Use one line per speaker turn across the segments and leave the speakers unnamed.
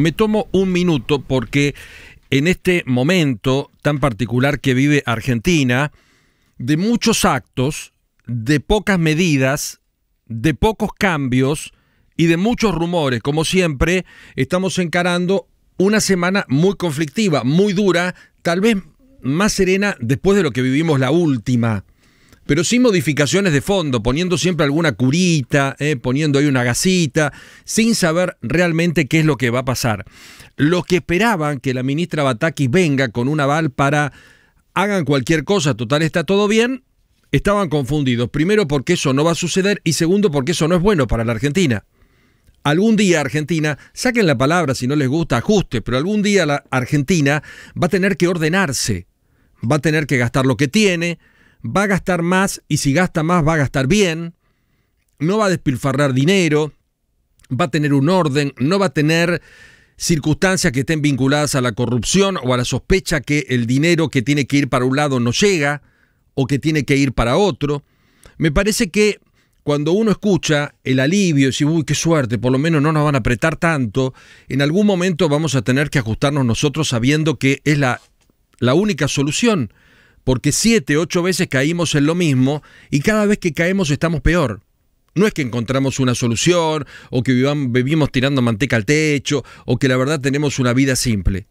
Me tomo un minuto porque en este momento tan particular que vive Argentina, de muchos actos, de pocas medidas, de pocos cambios y de muchos rumores, como siempre, estamos encarando una semana muy conflictiva, muy dura, tal vez más serena después de lo que vivimos la última pero sin modificaciones de fondo, poniendo siempre alguna curita, eh, poniendo ahí una gasita, sin saber realmente qué es lo que va a pasar. Los que esperaban que la ministra Bataki venga con un aval para hagan cualquier cosa, total está todo bien, estaban confundidos. Primero porque eso no va a suceder y segundo porque eso no es bueno para la Argentina. Algún día Argentina, saquen la palabra si no les gusta, ajuste, pero algún día la Argentina va a tener que ordenarse, va a tener que gastar lo que tiene, va a gastar más y si gasta más va a gastar bien, no va a despilfarrar dinero, va a tener un orden, no va a tener circunstancias que estén vinculadas a la corrupción o a la sospecha que el dinero que tiene que ir para un lado no llega o que tiene que ir para otro. Me parece que cuando uno escucha el alivio y dice, uy, qué suerte, por lo menos no nos van a apretar tanto, en algún momento vamos a tener que ajustarnos nosotros sabiendo que es la, la única solución porque siete, ocho veces caímos en lo mismo y cada vez que caemos estamos peor. No es que encontramos una solución o que vivimos tirando manteca al techo o que la verdad tenemos una vida simple.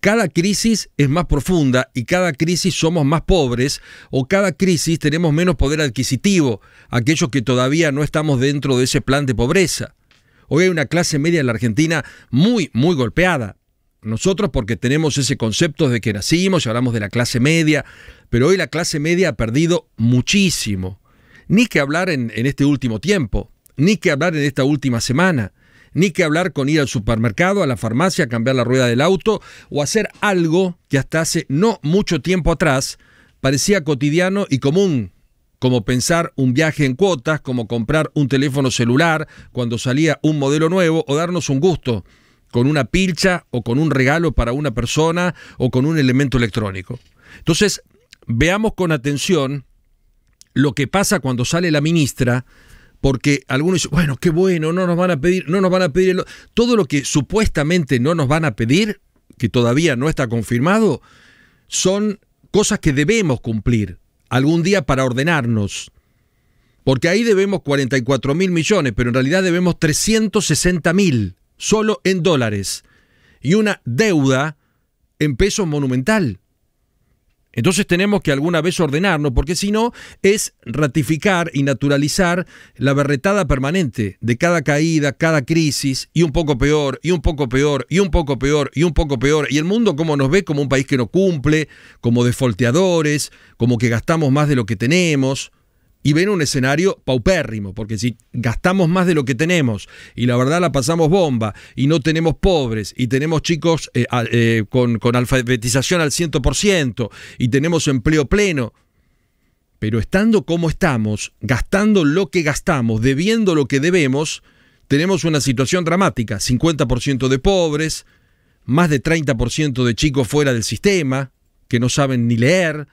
Cada crisis es más profunda y cada crisis somos más pobres o cada crisis tenemos menos poder adquisitivo, aquellos que todavía no estamos dentro de ese plan de pobreza. Hoy hay una clase media en la Argentina muy, muy golpeada. Nosotros porque tenemos ese concepto de que nacimos y hablamos de la clase media, pero hoy la clase media ha perdido muchísimo. Ni que hablar en, en este último tiempo, ni que hablar en esta última semana, ni que hablar con ir al supermercado, a la farmacia, cambiar la rueda del auto o hacer algo que hasta hace no mucho tiempo atrás parecía cotidiano y común, como pensar un viaje en cuotas, como comprar un teléfono celular cuando salía un modelo nuevo o darnos un gusto con una pilcha o con un regalo para una persona o con un elemento electrónico. Entonces, veamos con atención lo que pasa cuando sale la ministra, porque algunos dicen, bueno, qué bueno, no nos van a pedir, no nos van a pedir todo lo que supuestamente no nos van a pedir, que todavía no está confirmado, son cosas que debemos cumplir algún día para ordenarnos. Porque ahí debemos 44 mil millones, pero en realidad debemos 360 mil solo en dólares y una deuda en peso monumental. Entonces tenemos que alguna vez ordenarnos, porque si no es ratificar y naturalizar la berretada permanente de cada caída, cada crisis, y un poco peor, y un poco peor, y un poco peor, y un poco peor. Y el mundo como nos ve como un país que no cumple, como defolteadores, como que gastamos más de lo que tenemos y ven un escenario paupérrimo, porque si gastamos más de lo que tenemos y la verdad la pasamos bomba y no tenemos pobres y tenemos chicos eh, eh, con, con alfabetización al 100% y tenemos empleo pleno, pero estando como estamos, gastando lo que gastamos, debiendo lo que debemos, tenemos una situación dramática, 50% de pobres, más de 30% de chicos fuera del sistema, que no saben ni leer,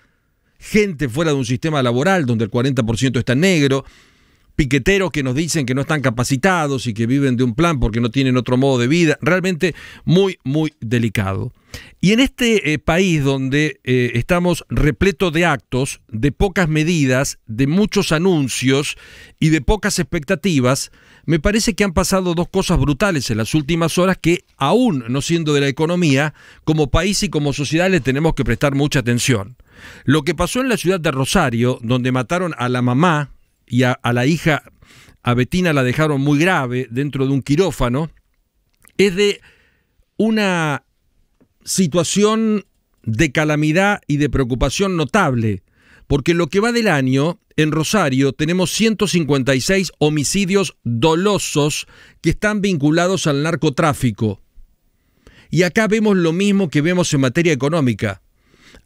gente fuera de un sistema laboral donde el 40% está negro, piqueteros que nos dicen que no están capacitados y que viven de un plan porque no tienen otro modo de vida, realmente muy, muy delicado. Y en este eh, país donde eh, estamos repleto de actos, de pocas medidas, de muchos anuncios y de pocas expectativas, me parece que han pasado dos cosas brutales en las últimas horas que, aún no siendo de la economía, como país y como sociedad le tenemos que prestar mucha atención. Lo que pasó en la ciudad de Rosario, donde mataron a la mamá y a, la hija, a Betina la dejaron muy grave dentro de un quirófano, es de una situación de calamidad y de preocupación notable, porque lo que va del año, en Rosario tenemos 156 homicidios dolosos que están vinculados al narcotráfico. Y acá vemos lo mismo que vemos en materia económica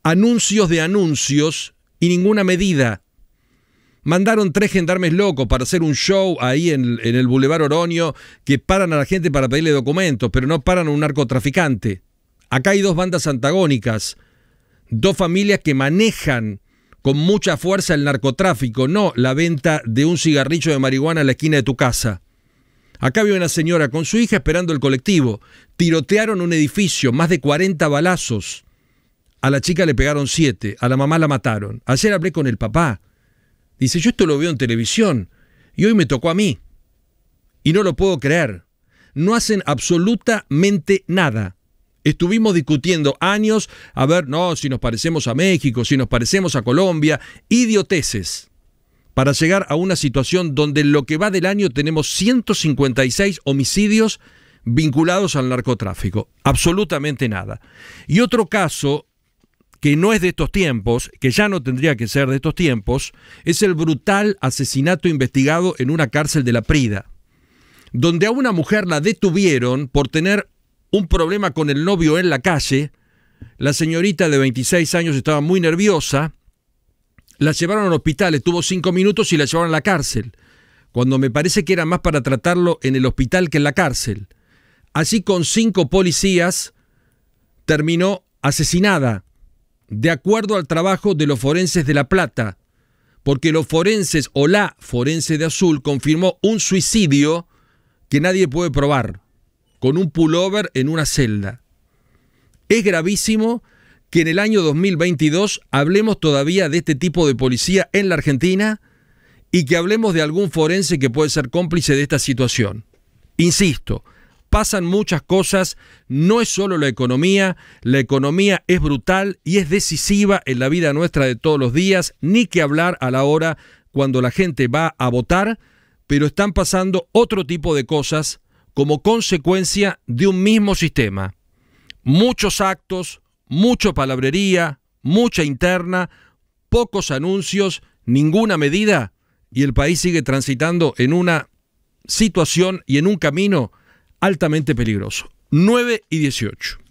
anuncios de anuncios y ninguna medida. Mandaron tres gendarmes locos para hacer un show ahí en, el Boulevard Oroño que paran a la gente para pedirle documentos, pero no paran a un narcotraficante. Acá hay dos bandas antagónicas, dos familias que manejan con mucha fuerza el narcotráfico, no la venta de un cigarrillo de marihuana en la esquina de tu casa. Acá había una señora con su hija esperando el colectivo. Tirotearon un edificio, más de 40 balazos. A la chica le pegaron 7, a la mamá la mataron. Ayer hablé con el papá. Dice, yo esto lo veo en televisión y hoy me tocó a mí. Y no lo puedo creer. No hacen absolutamente nada. Estuvimos discutiendo años a ver, no, si nos parecemos a México, si nos parecemos a Colombia, idioteces para llegar a una situación donde en lo que va del año tenemos 156 homicidios vinculados al narcotráfico. Absolutamente nada. Y otro caso que no es de estos tiempos, que ya no tendría que ser de estos tiempos, es el brutal asesinato investigado en una cárcel de la Prida, donde a una mujer la detuvieron por tener un problema con el novio en la calle. La señorita de 26 años estaba muy nerviosa la llevaron al hospital, estuvo cinco minutos y la llevaron a la cárcel, cuando me parece que era más para tratarlo en el hospital que en la cárcel. Así con cinco policías terminó asesinada, de acuerdo al trabajo de los forenses de La Plata, porque los forenses o la forense de Azul confirmó un suicidio que nadie puede probar, con un pullover en una celda. Es gravísimo que en el año 2022 hablemos todavía de este tipo de policía en la Argentina y que hablemos de algún forense que puede ser cómplice de esta situación. Insisto, pasan muchas cosas, no es solo la economía, la economía es brutal y es decisiva en la vida nuestra de todos los días, ni que hablar a la hora cuando la gente va a votar, pero están pasando otro tipo de cosas como consecuencia de un mismo sistema. Muchos actos, mucho palabrería, mucha interna, pocos anuncios, ninguna medida, y el país sigue transitando en una situación y en un camino altamente peligroso. 9 y 18.